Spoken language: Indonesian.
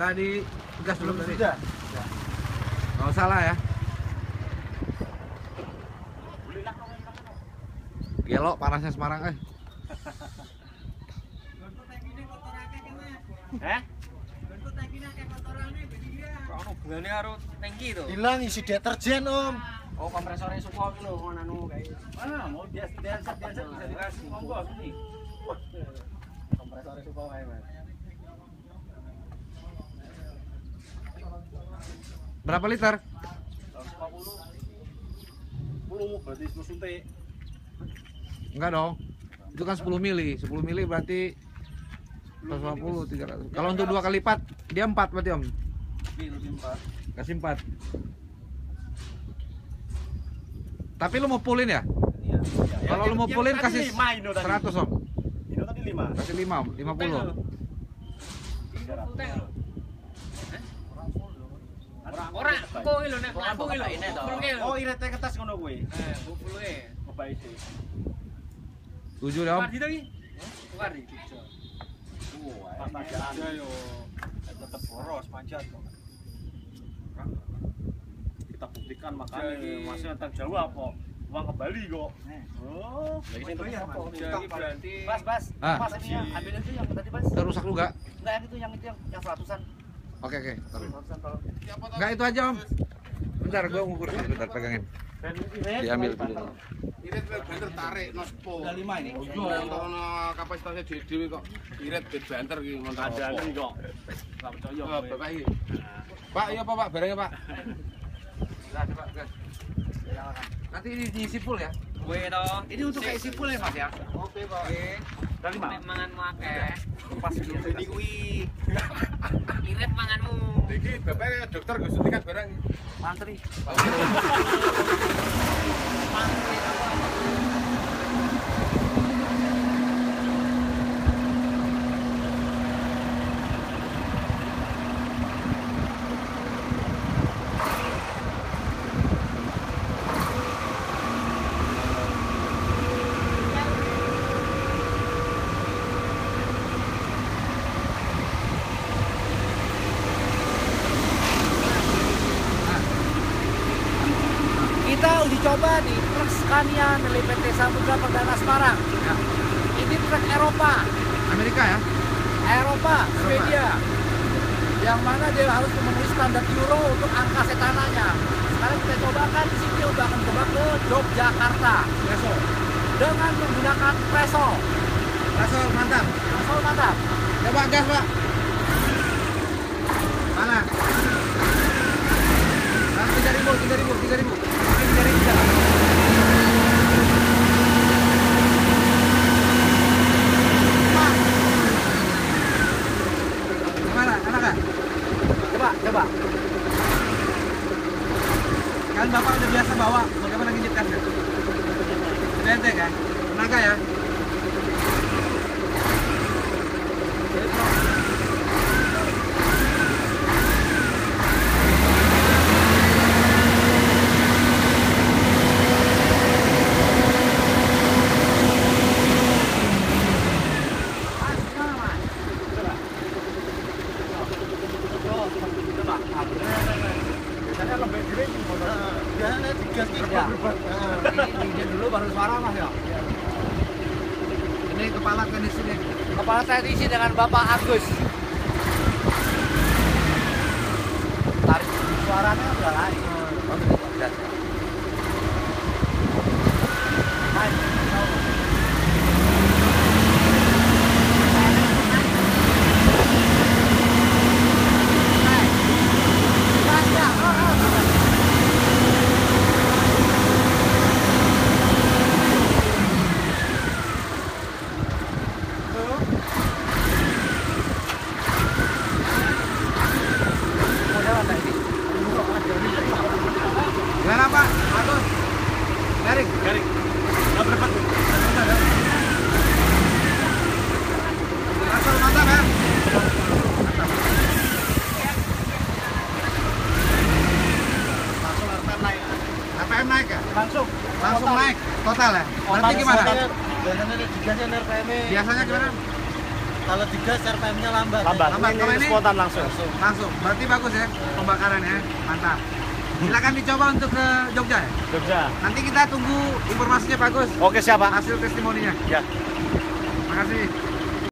Nggak di gas belum tadi. Sudah. Nggak salah ya. Gelok panasnya Semarang eh. Eh? Karo tangki to. Hilang isi deterjen om. Oh, kompresornya suka iki lho ngono anu kayak. Ah, mau biasa biasa biasa bisa dikasih. Monggo sini. Kompresornya suka wae, Mas. Berapa liter? 150. 10 berarti 10 suntik. Enggak dong. Itu kan 10 mili. 10 mili berarti 150 300. Kalau untuk dua kali lipat dia 4 berarti Om. Kasih 4. Tapi lu mau pulin ya? Kalau lu mau pulin kasih 100 Om. Itu tadi 5. Kasih 5, 50. kuwi. Oh, ini kertas ngono itu. Tujuh iya, iya. tetep boros kok. Kita buktikan makanya masih tentang Jawa apa? uang ke Bali kok. Oh, berarti. Ini ambil itu yang tadi, Terusak lu enggak? Yang itu yang itu yang yang seratusan. Oke oke. Enggak itu aja Om. Bentar gua ngukur bentar pegangin. Diambil dulu. Irit banter tarik no spo. Udah lima ini. Ojo ono kapasitasnya dhewe-dhewe kok. Irit banter iki montor. Ada ada nih kok. Percaya. Oh, Bapak iki. Pak, iya apa Pak? Barangnya Pak. Coba gas. Nanti ini diisi full ya. kowe to. Ini untuk kayak simpul ya Mas ya. Oke, Pak. Udah lima. Nek manganmu akeh. Pas ini kuwi. Irit manganmu. Iki Bapak dokter gue suntikan barang. Mantri. Kita uji coba di truk Scania milik PT Samudra Perdana Semarang. Ini truk Eropa, Amerika ya. Eropa, Swedia. Yang mana dia harus memenuhi standar Euro untuk angka setananya. Sekarang kita cobakan di sini untuk akan coba ke Yogyakarta. Besok. Dengan menggunakan preso. Langsung mantap. Preso mantap. Coba gas, Pak. Mana? Nah, 3000, 3000, 3000. Oke, 3000. Gimana? Enak nggak? Coba. Kan Bapak udah biasa bawa, bagaimana gasnya? Udah ente kan? Tenaga ya? Biasanya. Ini kepala di sini. Kepala teknisi dengan Bapak Agus. Tarik suaranya udah lari. Gimana Pak? Bagus. Garing. Garing. Enggak berdebat. Langsung mantap ya. Langsung RPM naik. RPM naik ya? Langsung. Langsung naik total ya? Berarti gimana? Biasanya digasnya RPM. Biasanya gimana? Kalau digas RPM-nya lambat. Lambat. Lambat. Kalau Ini ini- spontan langsung. Langsung. Berarti bagus ya pembakaran ya. Mantap. Silakan dicoba untuk ke Jogja ya. Jogja. Nanti kita tunggu informasinya bagus. Oke siapa? Hasil testimoninya. Ya. Makasih.